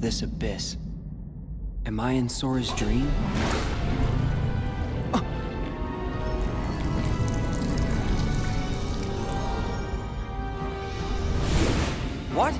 this abyss. Am I in Sora's dream? Uh. What?